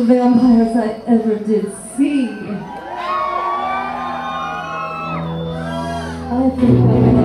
The vampires I ever did see. I think I